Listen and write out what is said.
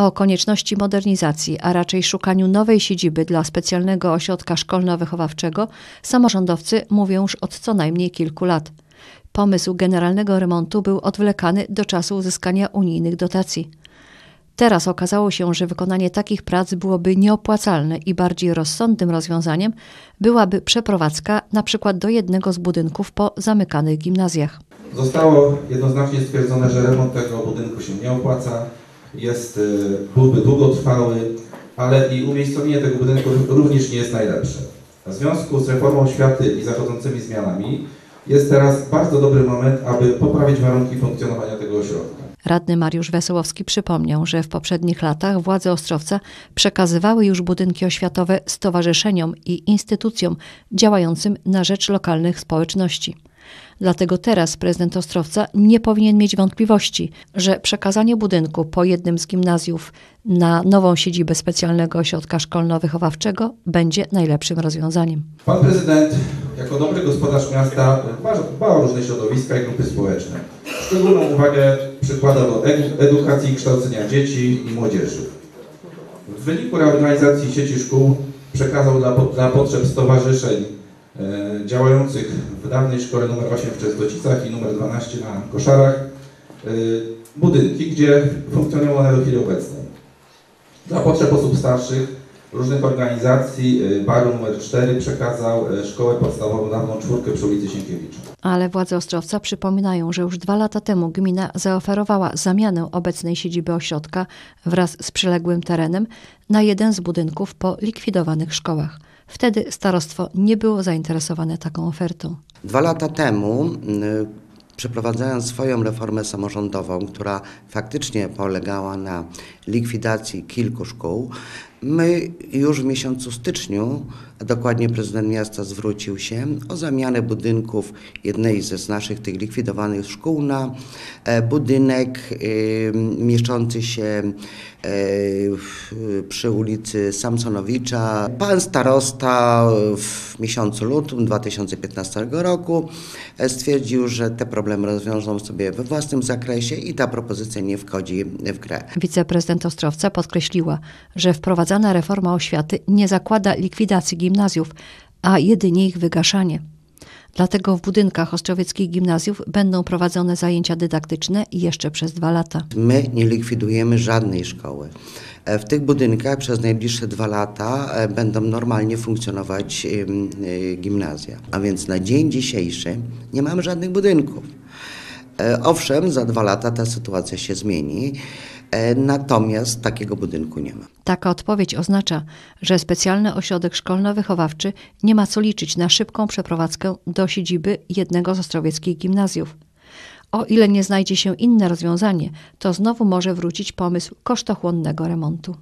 O konieczności modernizacji, a raczej szukaniu nowej siedziby dla specjalnego ośrodka szkolno-wychowawczego samorządowcy mówią już od co najmniej kilku lat. Pomysł generalnego remontu był odwlekany do czasu uzyskania unijnych dotacji. Teraz okazało się, że wykonanie takich prac byłoby nieopłacalne i bardziej rozsądnym rozwiązaniem byłaby przeprowadzka na przykład do jednego z budynków po zamykanych gimnazjach. Zostało jednoznacznie stwierdzone, że remont tego budynku się nie opłaca, jest, y, byłby długotrwały, ale i umiejscowienie tego budynku również nie jest najlepsze. W związku z reformą oświaty i zachodzącymi zmianami jest teraz bardzo dobry moment, aby poprawić warunki funkcjonowania tego ośrodka. Radny Mariusz Wesołowski przypomniał, że w poprzednich latach władze Ostrowca przekazywały już budynki oświatowe stowarzyszeniom i instytucjom działającym na rzecz lokalnych społeczności. Dlatego teraz prezydent Ostrowca nie powinien mieć wątpliwości, że przekazanie budynku po jednym z gimnazjów na nową siedzibę specjalnego ośrodka szkolno-wychowawczego będzie najlepszym rozwiązaniem. Pan prezydent, jako dobry gospodarz miasta, dba o różne środowiska i grupy społeczne. Szczególną uwagę przykłada do edu- edukacji i kształcenia dzieci i młodzieży. W wyniku reorganizacji sieci szkół przekazał dla, dla potrzeb stowarzyszeń działających w dawnej szkole nr 8 w Częstocicach i nr 12 na Koszarach e, budynki, gdzie funkcjonują one do chwili obecnej. Dla potrzeb osób starszych różnych organizacji y, baru numer 4 przekazał szkołę podstawową dawną czwórkę przy ulicy Sienkiewicza. Ale władze Ostrowca przypominają, że już dwa lata temu gmina zaoferowała zamianę obecnej siedziby ośrodka wraz z przyległym terenem na jeden z budynków po likwidowanych szkołach. Wtedy starostwo nie było zainteresowane taką ofertą. Dwa lata temu, przeprowadzając swoją reformę samorządową, która faktycznie polegała na likwidacji kilku szkół, my już w miesiącu styczniu, a dokładnie prezydent miasta zwrócił się o zamianę budynków jednej z naszych tych likwidowanych szkół na e, budynek y, mieszczący się e, przy ulicy Samsonowicza. Pan starosta w miesiącu lutym 2015 roku e, stwierdził, że te problemy rozwiążą sobie we własnym zakresie i ta propozycja nie wchodzi w grę. Wiceprezydent Ostrowca podkreśliła, że wprowadzana reforma oświaty nie zakłada likwidacji gimnazjów, a jedynie ich wygaszanie. Dlatego w budynkach ostrowieckich gimnazjów będą prowadzone zajęcia dydaktyczne jeszcze przez dwa lata. My nie likwidujemy żadnej szkoły. E, W tych budynkach przez najbliższe dwa lata e, będą normalnie funkcjonować y, gimnazja. A więc na dzień dzisiejszy nie mamy żadnych budynków. E, Owszem, za dwa lata ta sytuacja się zmieni, e, natomiast takiego budynku nie ma. Taka odpowiedź oznacza, że specjalny ośrodek szkolno-wychowawczy nie ma co liczyć na szybką przeprowadzkę do siedziby jednego z ostrowieckich gimnazjów. O ile nie znajdzie się inne rozwiązanie, to znowu może wrócić pomysł kosztochłonnego remontu.